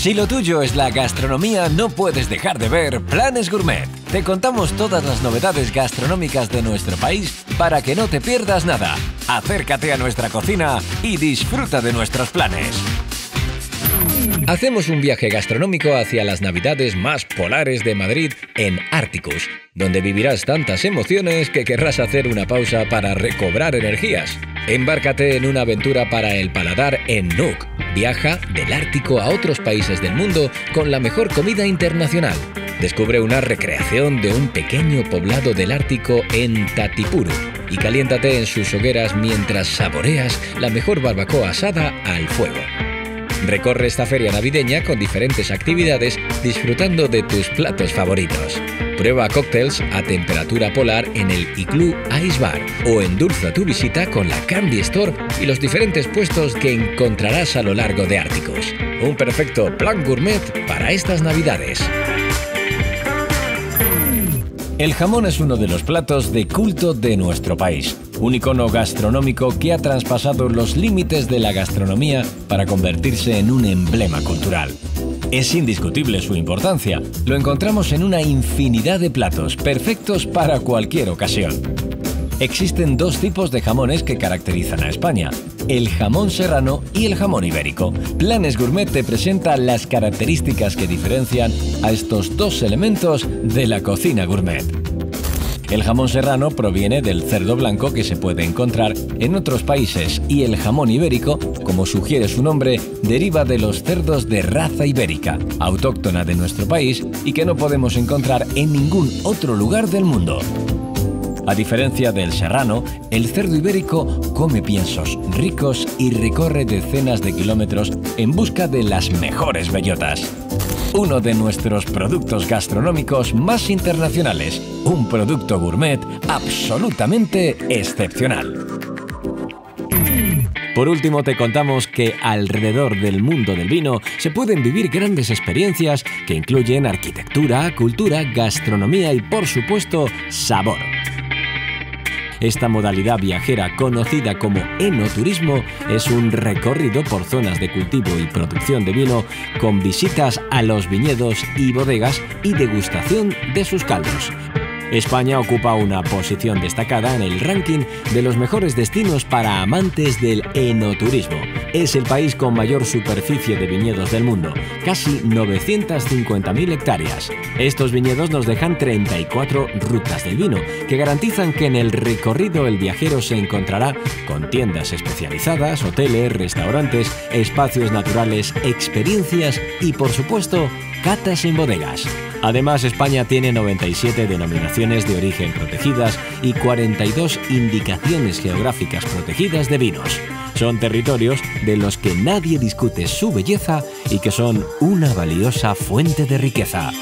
Si lo tuyo es la gastronomía, no puedes dejar de ver Planes Gourmet. Te contamos todas las novedades gastronómicas de nuestro país para que no te pierdas nada. Acércate a nuestra cocina y disfruta de nuestros planes. Hacemos un viaje gastronómico hacia las navidades más polares de Madrid en Árticos, donde vivirás tantas emociones que querrás hacer una pausa para recobrar energías. Embárcate en una aventura para el paladar en Nuuk. Viaja del Ártico a otros países del mundo con la mejor comida internacional. Descubre una recreación de un pequeño poblado del Ártico en Tatipuru y caliéntate en sus hogueras mientras saboreas la mejor barbacoa asada al fuego. Recorre esta feria navideña con diferentes actividades disfrutando de tus platos favoritos. Prueba cócteles a temperatura polar en el Igloo Ice Bar o endulza tu visita con la Candy Store y los diferentes puestos que encontrarás a lo largo de Árticos. Un perfecto plan gourmet para estas navidades. El jamón es uno de los platos de culto de nuestro país, un icono gastronómico que ha traspasado los límites de la gastronomía para convertirse en un emblema cultural. Es indiscutible su importancia, lo encontramos en una infinidad de platos perfectos para cualquier ocasión. Existen dos tipos de jamones que caracterizan a España, el jamón serrano y el jamón ibérico. Planes Gourmet te presenta las características que diferencian a estos dos elementos de la cocina gourmet. El jamón serrano proviene del cerdo blanco que se puede encontrar en otros países y el jamón ibérico, como sugiere su nombre, deriva de los cerdos de raza ibérica, autóctona de nuestro país y que no podemos encontrar en ningún otro lugar del mundo. A diferencia del serrano, el cerdo ibérico come piensos ricos y recorre decenas de kilómetros en busca de las mejores bellotas. Uno de nuestros productos gastronómicos más internacionales, un producto gourmet absolutamente excepcional. Por último, te contamos que alrededor del mundo del vino se pueden vivir grandes experiencias que incluyen arquitectura, cultura, gastronomía y, por supuesto, sabor. Esta modalidad viajera conocida como enoturismo es un recorrido por zonas de cultivo y producción de vino con visitas a los viñedos y bodegas y degustación de sus caldos. España ocupa una posición destacada en el ranking de los mejores destinos para amantes del enoturismo. Es el país con mayor superficie de viñedos del mundo, casi 950.000 hectáreas. Estos viñedos nos dejan 34 rutas del vino, que garantizan que en el recorrido el viajero se encontrará con tiendas especializadas, hoteles, restaurantes, espacios naturales, experiencias y, por supuesto, catas en bodegas. Además, España tiene 97 denominaciones de origen protegidas y 42 indicaciones geográficas protegidas de vinos. Son territorios de los que nadie discute su belleza y que son una valiosa fuente de riqueza.